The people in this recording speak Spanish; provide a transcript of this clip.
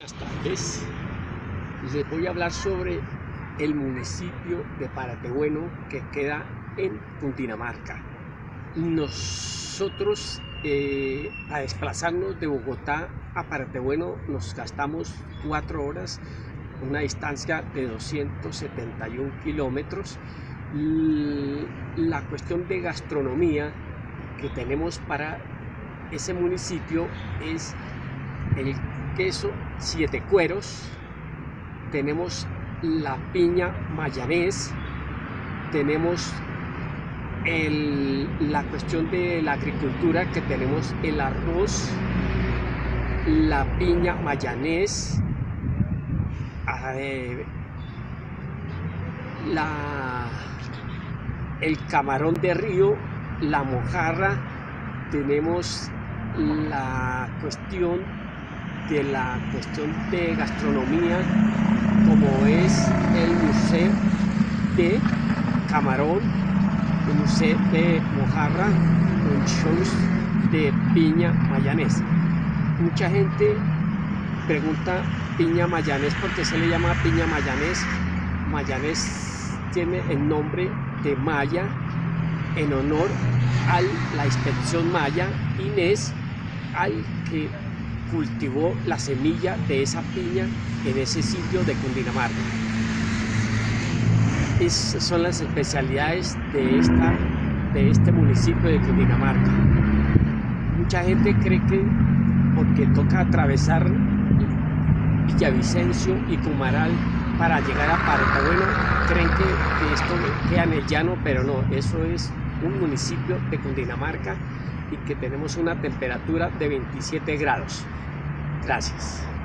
Buenas tardes. Les voy a hablar sobre el municipio de Paratebueno que queda en Cundinamarca. Nosotros, eh, a desplazarnos de Bogotá a Paratebueno, nos gastamos cuatro horas, una distancia de 271 kilómetros. La cuestión de gastronomía que tenemos para ese municipio es el queso siete cueros, tenemos la piña mayanés, tenemos la cuestión de la agricultura que tenemos el arroz, la piña mayanés, la, el camarón de río, la mojarra, tenemos la cuestión de la cuestión de gastronomía como es el museo de camarón, el museo de mojarra, con shows de piña mayanés. Mucha gente pregunta piña mayanés porque se le llama piña mayanés. Mayanés tiene el nombre de Maya en honor a la inspección Maya Inés al que cultivó la semilla de esa piña en ese sitio de Cundinamarca. Esas son las especialidades de, esta, de este municipio de Cundinamarca. Mucha gente cree que porque toca atravesar Villavicencio y Cumaral para llegar a Bueno, creen que, que esto queda en el llano, pero no, eso es un municipio de Cundinamarca y que tenemos una temperatura de 27 grados. Gracias.